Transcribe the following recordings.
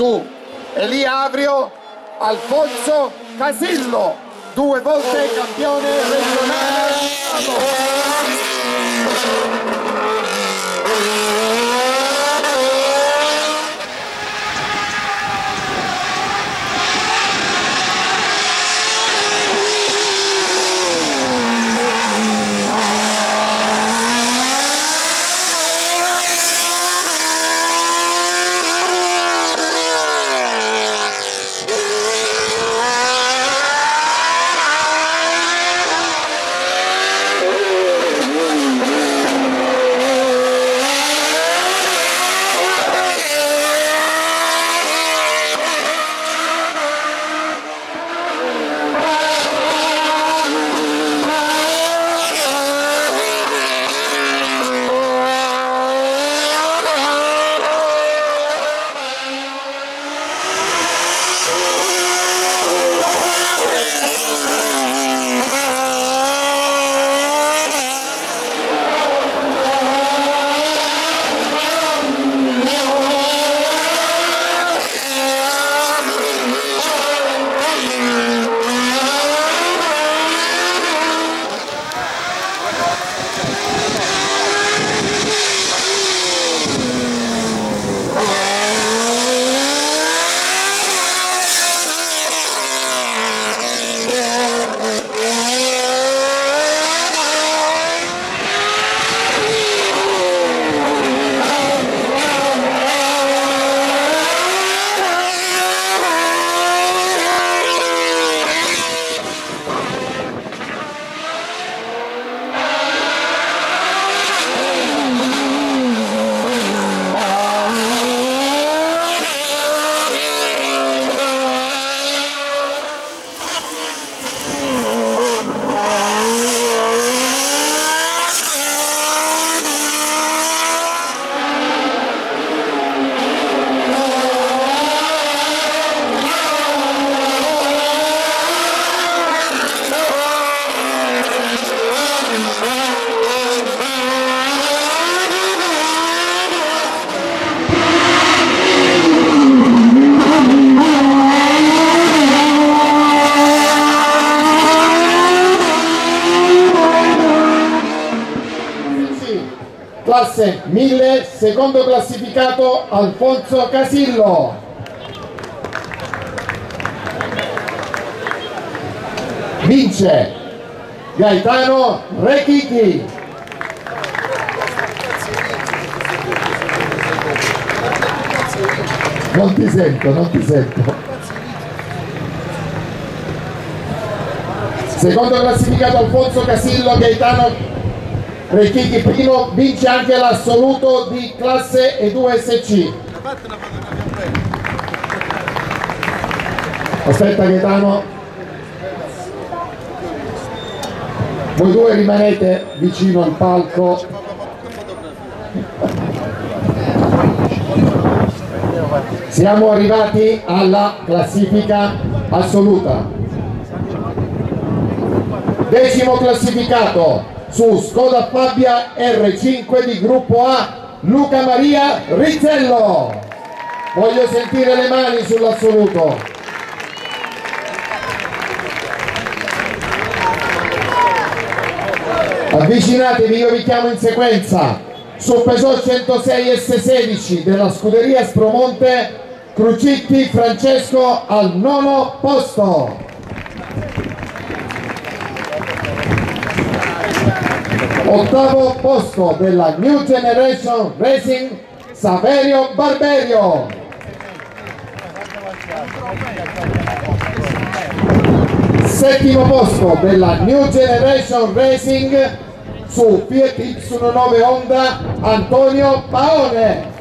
su Elia Avrio, Alfonso Casillo, due volte campione regionale. Classe 1000, secondo classificato Alfonso Casillo. Vince Gaetano Rechichi. Non ti sento, non ti sento. Secondo classificato Alfonso Casillo Gaetano Rechichi primo vince anche l'assoluto di classe E2SC. Aspetta Gaetano. Voi due rimanete vicino al palco. Siamo arrivati alla classifica assoluta. Decimo classificato su Skoda Fabia R5 di gruppo A Luca Maria Rizzello. Voglio sentire le mani sull'assoluto. Avvicinatevi, io vi chiamo in sequenza. Su Peugeot 106 S16 della scuderia Spromonte, Crucitti Francesco al nono posto. Ottavo posto della New Generation Racing Saverio Barberio. Settimo posto della New Generation Racing su Fiat X19 Honda Antonio Paone.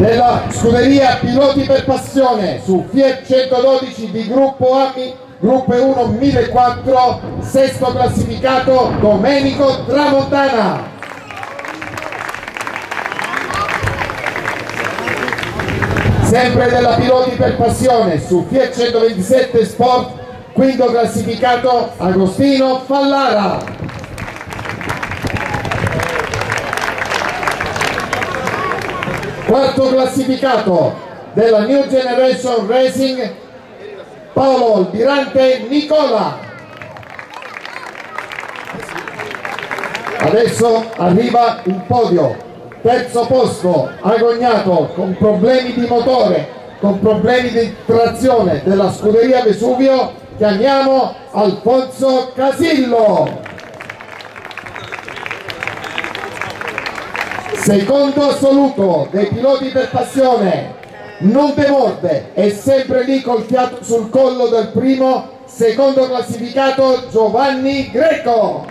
Della scuderia Piloti per Passione su Fiat 112 di gruppo AMI gruppo 1 1004 sesto classificato Domenico Tramontana. Sempre della Piloti per Passione su Fiat 127 Sport quinto classificato Agostino Fallara quarto classificato della New Generation Racing Paolo Almirante Nicola. Adesso arriva il podio. Terzo posto agognato con problemi di motore con problemi di trazione della scuderia Vesuvio chiamiamo Alfonso Casillo secondo assoluto dei piloti per passione. Non demorde è sempre lì col fiato sul collo del primo secondo classificato Giovanni Greco.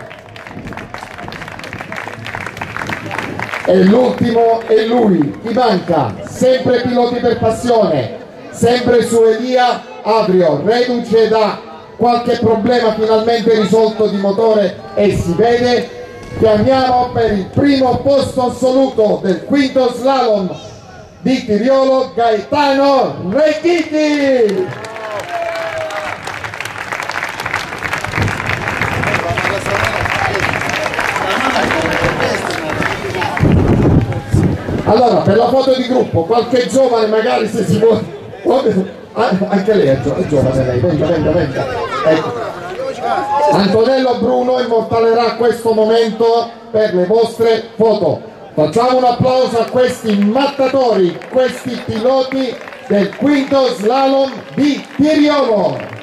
E l'ultimo è lui. Chi manca? Sempre piloti per passione. Sempre su Elia Avrio reduce da qualche problema finalmente risolto di motore e si vede chiamiamo per il primo posto assoluto del quinto slalom di Tiriolo Gaetano Rechiti. Allora per la foto di gruppo qualche giovane magari se si può anche lei è, giovane lei. Venga venga venga. Ecco Antonello Bruno immortalerà questo momento per le vostre foto. Facciamo un applauso a questi mattatori, questi piloti del quinto slalom di Tiriolo.